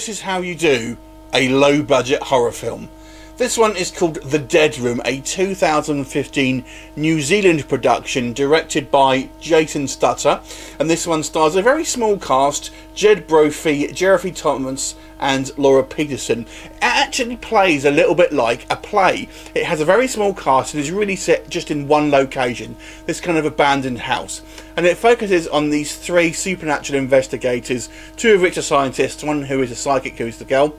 this is how you do a low budget horror film. This one is called The Dead Room, a 2015 New Zealand production directed by Jason Stutter. And this one stars a very small cast Jed Brophy, Jeremy Thomas, and Laura Petersen. It actually plays a little bit like a play. It has a very small cast and is really set just in one location, this kind of abandoned house. And it focuses on these three supernatural investigators, two of which are scientists, one who is a psychic who's the girl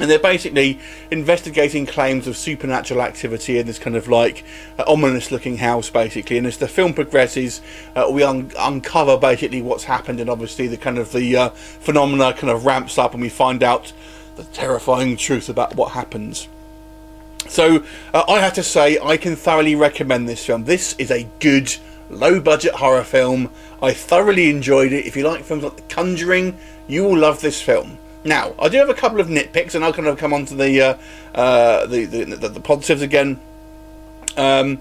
and they're basically investigating claims of supernatural activity in this kind of like uh, ominous looking house basically. And as the film progresses uh, we un uncover basically what's happened and obviously the kind of the uh, phenomena kind of ramps up and we find out the terrifying truth about what happens. So uh, I have to say I can thoroughly recommend this film. This is a good low budget horror film. I thoroughly enjoyed it. If you like films like The Conjuring you will love this film now, I do have a couple of nitpicks, and I'll kind of come on to the uh, uh, the, the, the, the, positives again. Um,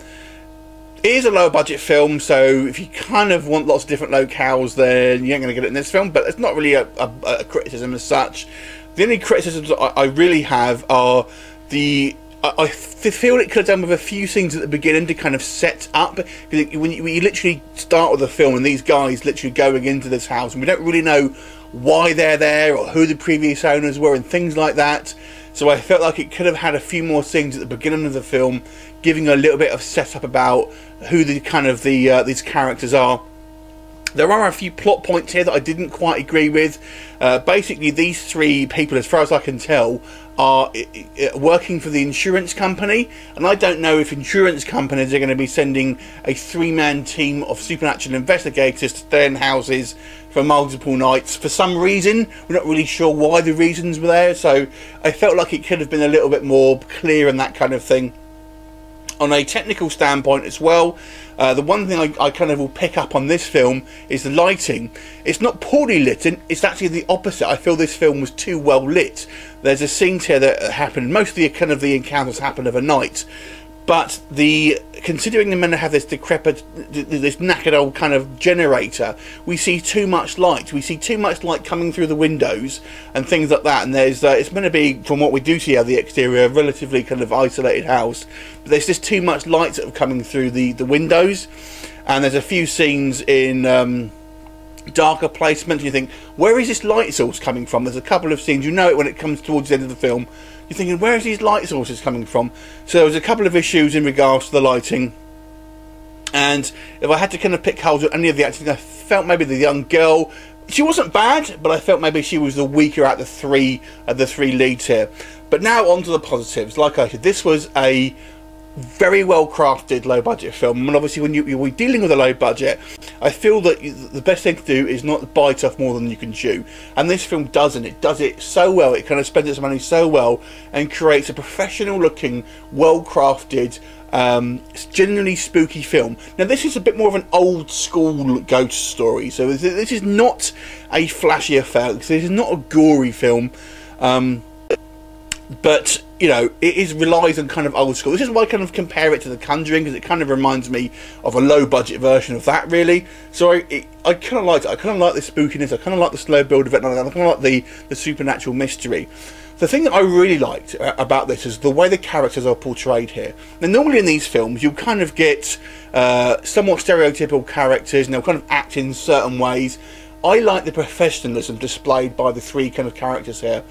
it is a low budget film, so if you kind of want lots of different locales, then you ain't going to get it in this film. But it's not really a, a, a criticism as such. The only criticisms I, I really have are the I, feel it could have done with a few scenes at the beginning to kind of set up. When you, when you literally start with the film and these guys literally going into this house, and we don't really know why they're there or who the previous owners were and things like that. So I felt like it could have had a few more scenes at the beginning of the film, giving a little bit of setup about who the kind of the uh, these characters are. There are a few plot points here that I didn't quite agree with. Uh, basically, these three people, as far as I can tell, are working for the insurance company, and I don't know if insurance companies are going to be sending a three-man team of supernatural investigators to stay in houses for multiple nights for some reason. We're not really sure why the reasons were there, so I felt like it could have been a little bit more clear and that kind of thing. On a technical standpoint as well, uh, the one thing I, I, kind of will pick up on this film is the lighting. It's not poorly lit, it's actually the opposite. I feel this film was too well lit. There's a scene here that happened, most of the kind of the encounters happen overnight, but the considering the men have this decrepit, this knackered old kind of generator, we see too much light. We see too much light coming through the windows and things like that. And there's uh, it's meant to be, from what we do see of the exterior, a relatively kind of isolated house. But there's just too much light sort of coming through the the windows, and there's a few scenes in. Um, darker placement you think where is this light source coming from there's a couple of scenes you know it when it comes towards the end of the film you're thinking, where is these light sources coming from? So there was a couple of issues in regards to the lighting. And if I had to kind of pick holes at any of the acting, I felt maybe the young girl, she wasn't bad, but I felt maybe she was the weaker out of the three of the three leads here. But now on to the positives. Like I said, this was a very well crafted low budget film. And obviously when you, you're dealing with a low budget I feel that the best thing to do is not bite off more than you can chew. And this film doesn't it. Does it so well. It kind of spends its money so well and creates a professional looking well crafted um, genuinely spooky film. Now this is a bit more of an old school ghost story. So this is not a flashy effect this is not a gory film. Um, but you know, it is relies on kind of old school. This is why I kind of compare it to The Conjuring because it kind of reminds me of a low budget version of that, really. So I, it, I kind of liked it. I kind of like the spookiness. I kind of like the slow build of it, and I kind of like the the supernatural mystery. The thing that I really liked uh, about this is the way the characters are portrayed here. Now, normally in these films, you kind of get uh, somewhat stereotypical characters, and they'll kind of act in certain ways. I like the professionalism displayed by the three kind of characters here.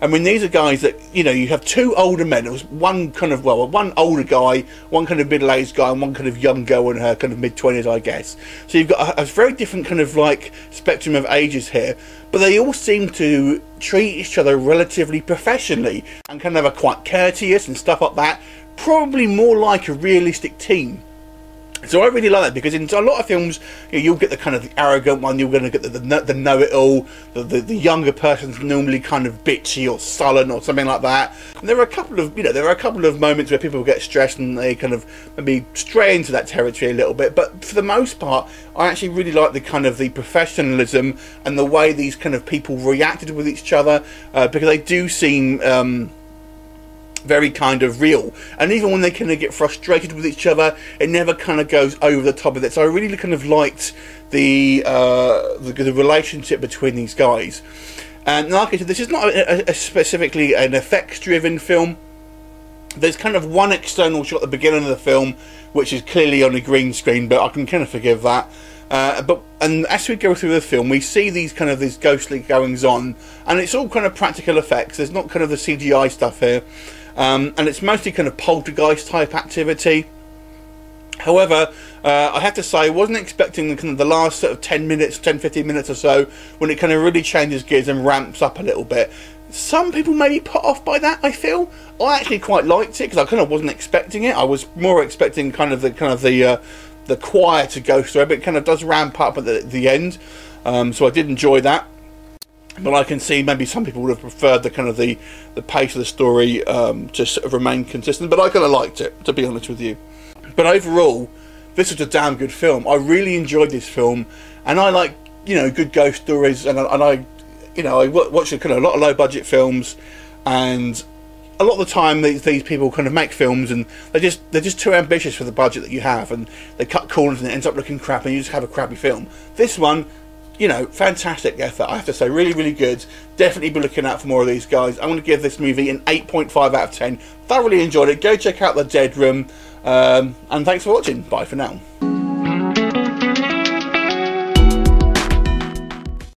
I mean, these are guys that you know you have two older men. It was one kind of well, one older guy, one kind of middle-aged guy, and one kind of young girl in her kind of mid-twenties, I guess. So you've got a, a very different kind of like spectrum of ages here, but they all seem to treat each other relatively professionally and kind of are quite courteous and stuff like that. Probably more like a realistic team so I really like that because in a lot of films, you will get the kind of the arrogant one, you're going to get the, the, the know-it-all, the, the, the, younger person's normally kind of bitchy or sullen or something like that. And there are a couple of, you know, there are a couple of moments where people get stressed and they kind of maybe stray into that territory a little bit. But for the most part, I actually really like the kind of the professionalism and the way these kind of people reacted with each other uh, because they do seem... Um, very kind of real. And even when they kind of get frustrated with each other, it never kind of goes over the top of that. So I really kind of liked the uh, the, the relationship between these guys. And like I said, this is not a, a specifically an effects-driven film. There's kind of one external shot at the beginning of the film, which is clearly on a green screen, but I can kind of forgive that. Uh, but and as we go through the film, we see these kind of these ghostly goings on, and it's all kind of practical effects. There's not kind of the CGI stuff here, um, and it's mostly kind of poltergeist type activity. However, uh, I have to say, I wasn't expecting the, kind of the last sort of 10 minutes, 10 15 minutes or so, when it kind of really changes gears and ramps up a little bit. Some people may be put off by that, I feel. I actually quite liked it because I kind of wasn't expecting it. I was more expecting kind of the kind of the uh, the quieter ghost story, but it kind of does ramp up at the, the end. Um, so I did enjoy that. But I can see maybe some people would have preferred the kind of the, the pace of the story um, to sort of remain consistent. But I kind of liked it, to be honest with you. But overall, this was a damn good film. I really enjoyed this film, and I like you know good ghost stories, and, and I you know I watch a kind of a lot of low budget films, and a lot of the time these, these people kind of make films and they're just they're just too ambitious for the budget that you have, and they cut corners and it ends up looking crap, and you just have a crappy film. This one you know, fantastic effort. I have to say, really, really good. Definitely be looking out for more of these guys. I'm going to give this movie an 8.5 out of 10. Thoroughly enjoyed it. Go check out The Dead Room. Um, and thanks for watching. Bye for now.